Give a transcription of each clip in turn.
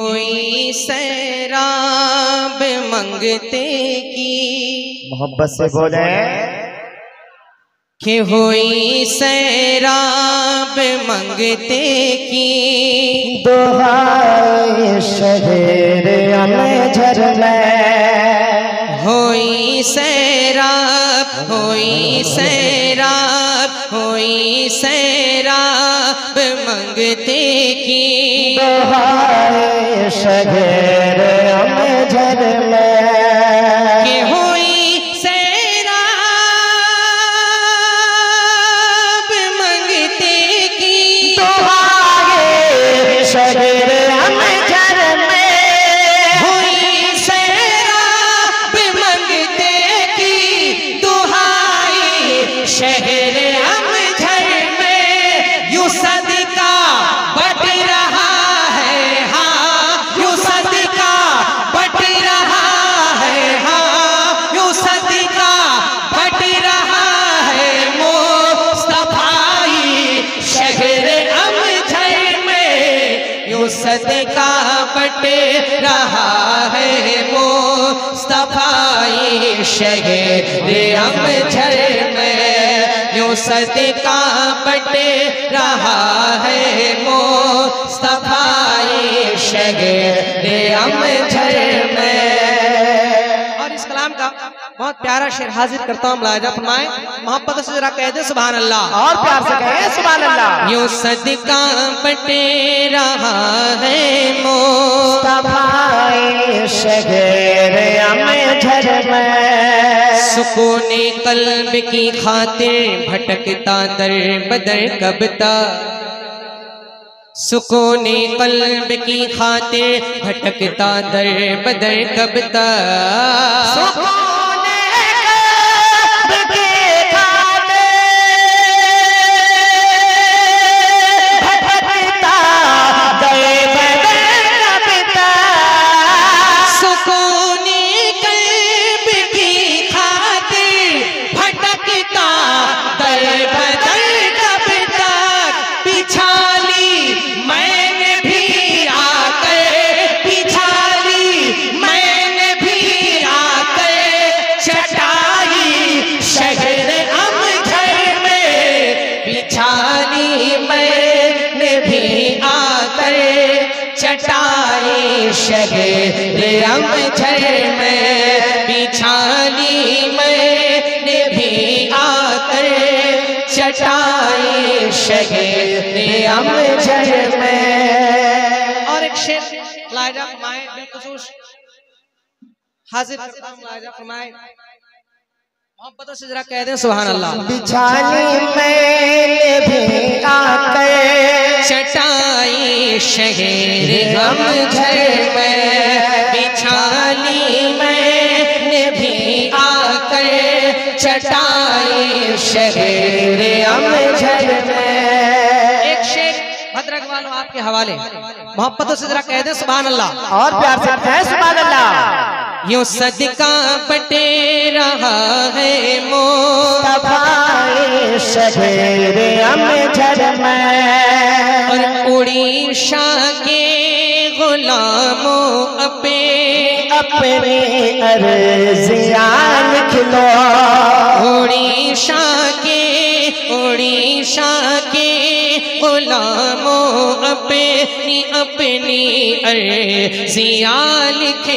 कोई सैराब मंगते की? मोहब्बत से बोले। कि हुई सैराब मंगते की? दुहाई शहर अमझर में होई सैराब होई सैराब होई सैराब मंगते की? अमझर में कि मुस्तफाई हम झर में। रहा है मो सफ़ाई शहर हम में बहुत प्यारा शेर हाजिर करता हूँ मुलाजा फरमाए। मोहब्बत से जरा कह दे सुबह अल्लाह और प्यार से कहें सुभान अल्लाह यूँ सदका बटे रहा है में सुकून कल्ब की खातिर भटकता दर बदर कबता सुकून कल्ब की खातिर भटकता दर बदर कबता शहर अमझर में बिछाली मैंने भी आकर चटाई शहर अमझर में और एक शेर लाजा फरमाए बिलखसूस। हाजिर करता हूँ लाजा फरमाए। मोहब्बतों से जरा कह दें सुभान अल्लाह बिछानी मैंने भी आकर चटाई शहर हम घर में बिछाली मैंने भी आकर चटाई शहर हम घर में। एक शेर भद्रक वालों आपके हवाले। मोहब्बतों से जरा कह दे सुभान अल्लाह और प्यार से कहें सुभान अल्लाह यूँ सदका बटे रहा है मो शहर अमझर में। और उड़ीसा के गुलामों अपे अपने अर्जियाँ लिख लो उड़ीसा के उड़ीसा के गुलामों अपनी अपनी अर्जियाँ लिख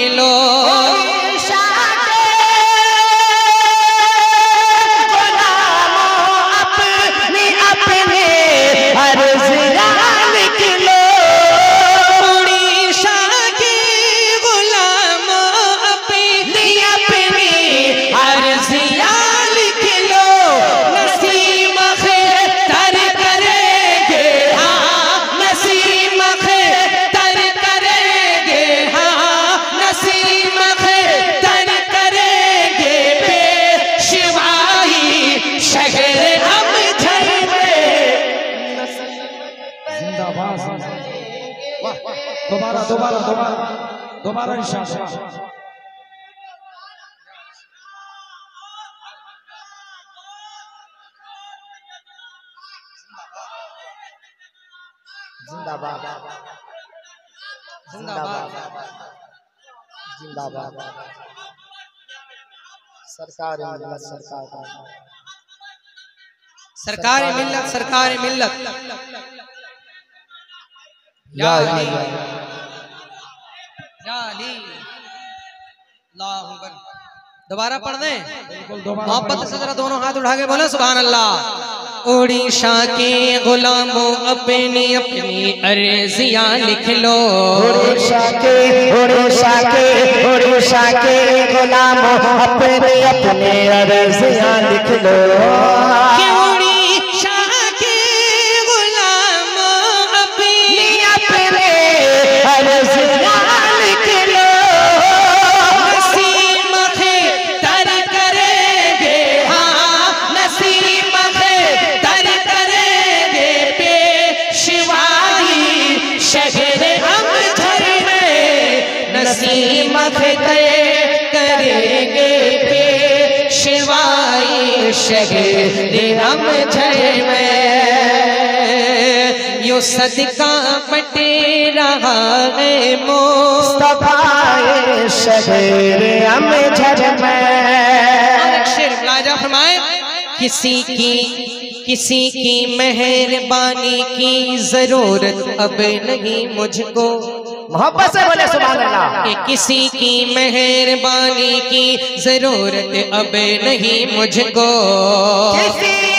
दोबारा दोबारा दोबारा दोबारा इंशाल्लाह जिंदाबाद। जिंदाबाद। जिंदाबाद। सरकार मिल्लत सरकार सरकार मिल्लत सरकार मिल्लत या अली या। अकबर। दोबारा पढ़ दें। मोहब्बत से जरा दोनों हाथ उठा के बोले सुभान अल्लाह उड़ीसा के गुलामों अपनी अपनी अर्जियाँ लिख लो। उड़ीसा के उड़ीसा के उड़ीसा के गुलामों अपनी अपनी अर्जियाँ लिख लो। शहर हम में। यो सदका बटे रहा है मो सफाए शहर हम झर में। शेर मुलाजा फरमाए किसी की किसी की मेहरबानी की ज़रूरत अब नहीं मुझको। मोहब्बत से बोले सुबह अल्लाह किसी की मेहरबानी की ज़रूरत अब नहीं मुझको। किसी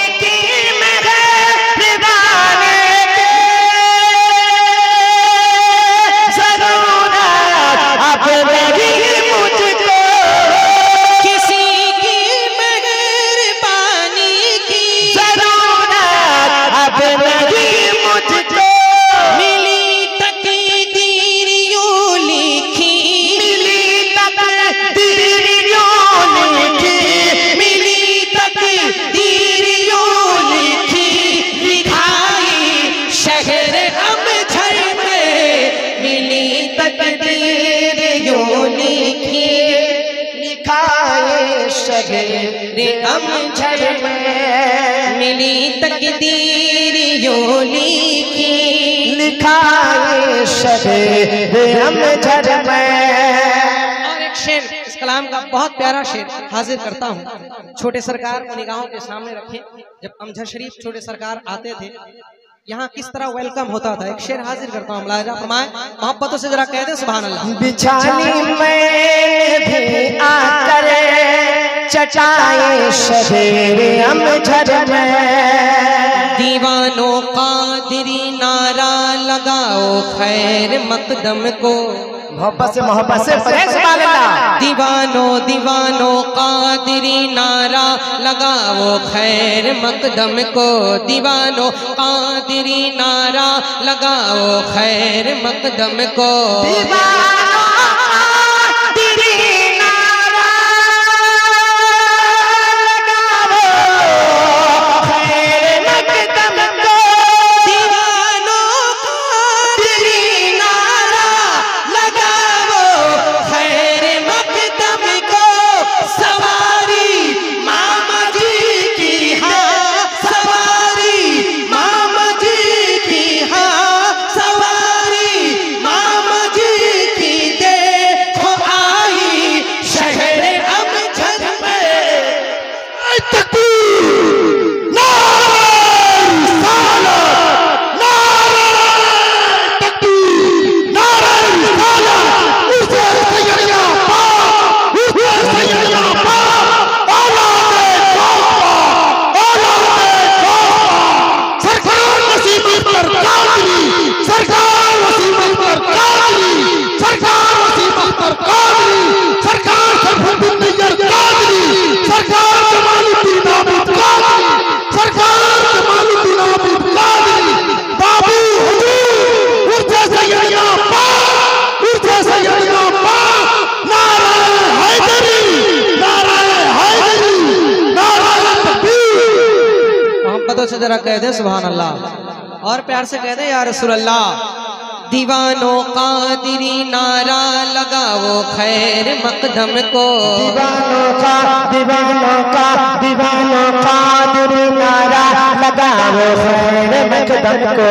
शहर हम झर में मिली तकदीर यूँ लिखी। लिखाए शहर हम झर में। और एक शेर इस कलाम का बहुत प्यारा शेर हाजिर करता हूँ। छोटे सरकार को निगाहों के सामने रखे। जब अमजद शरीफ छोटे सरकार आते थे यहाँ किस तरह वेलकम होता था? एक शेर हाजिर करता हूँ। फरमाए मोहब्बतों से जरा कह दे सुभान अल्लाह। बिछानी में चटाए शहर हम में। दीवानों का दिरी नारा लगाओ खैर मकदम को। मोहब्बत से मोहब्बत से दीवानों दीवानों कादिरी नारा लगाओ खैर मकदम को। दीवानो कादरी नारा लगाओ खैर मकदम को। दीवानों मोहब्बतों से जरा कह दे सुबह अल्लाह और प्यार से कह दे यार रसूल अल्लाह दीवानों कादिरी नारा लगाओ खैर मकदम को। दीवानों का दीवानों का दीवानों का दिरी नारा लगाओ खैर मकदम को।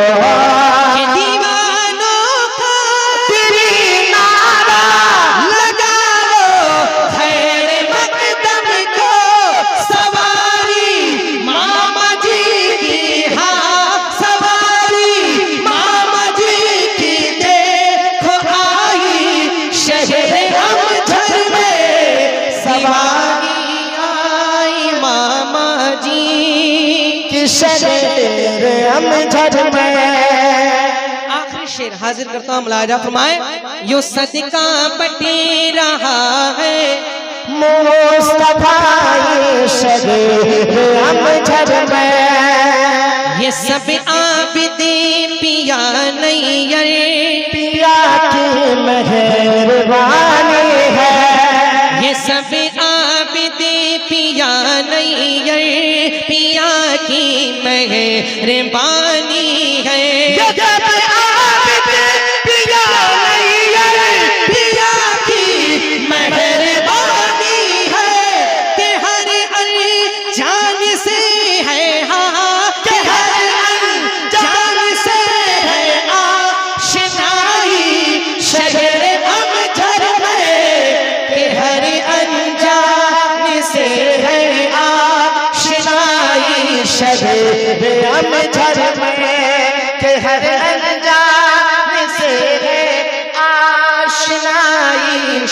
हाजिर करता हूँ मुलाजा फरमाए यो सदका बटी रहा है। ये सब आप दे पिया नैयर पिया की मेहरबानी है। ये सब आप दे पिया नैयर पिया की मेहरबानी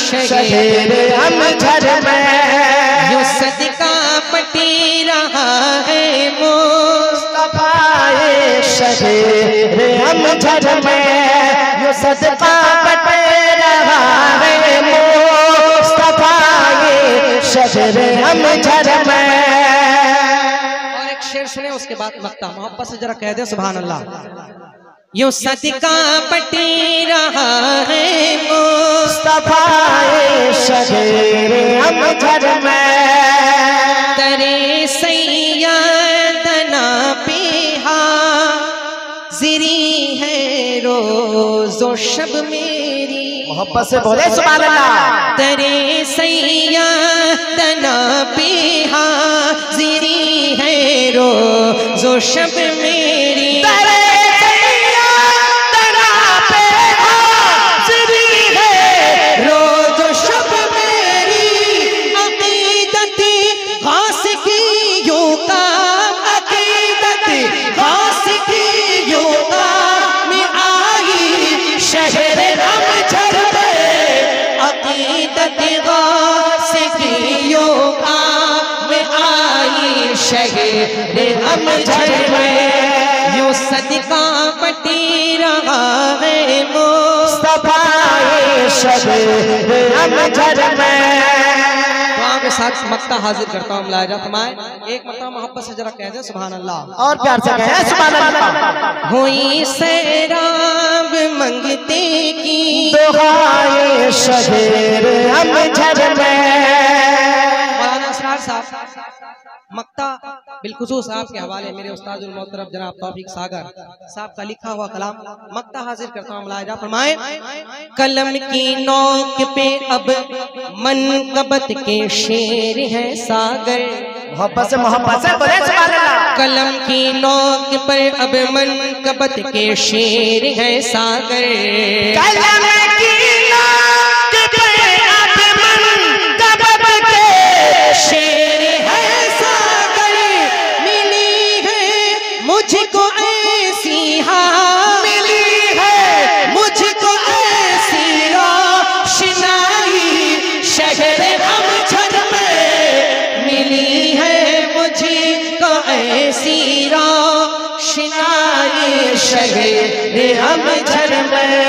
आशनाई शरीर हम झर में। यो सदका पटी रहा है मोस्त मुस्तफाए शरीर हम झर में। यो सदका बटे रहा है मुस्तफाए शरीर हम झर में। और एक शेर सुने उसके बाद मक्ता मोहब्बत से जरा कह दे सुभान अल्लाह। यो सदका पटी रहा है मुस्तफाए शरीर हम झर में। तरे सैयदना पेहा। जिरी है रोजो शब मेरी। मोहब्बत से बोले सुभान अल्लाह तरे सैयदना पेहा। जिरी है रोजो शब मेरी। शहर हम में यो सदका पटी रहा है मो सफ़ाई शरीर हम में के साथ मक्ता हाजिर करता हूँ मुलाजा फरमाए एक मरतबा मोहब्बत से जरा कह दे सुभान अल्लाह और प्यार से कहें सुभान अल्लाह हुई सैराब मंगते की। दुहाए शरीर हम झर में मौलाना साहब मक्ता बिलखसूस आपके हवाले मेरे उस्ताद मोहतरफ जनाब तौफीक सागर साहब का लिखा हुआ कलाम मक्ता हाजिर करता हूँ मुलाजा फरमाए। कलम की नोक पे अब मनकबत के शेर है सागर। मोहब्बत से मोहब्बत से बोले कलम की नोक पर अब मनकबत के शेर है सागर। कलम की नोक झर